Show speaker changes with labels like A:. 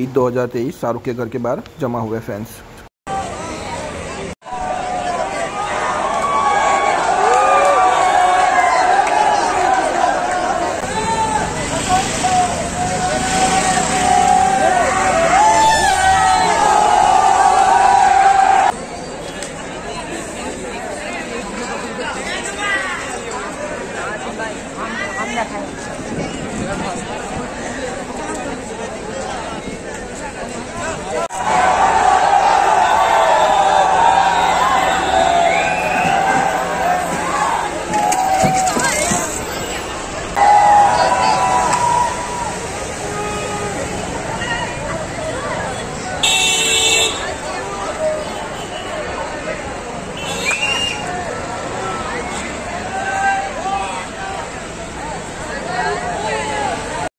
A: ईद 2023 शाहरुख के घर के बाहर जमा हुए फैंस। हम हम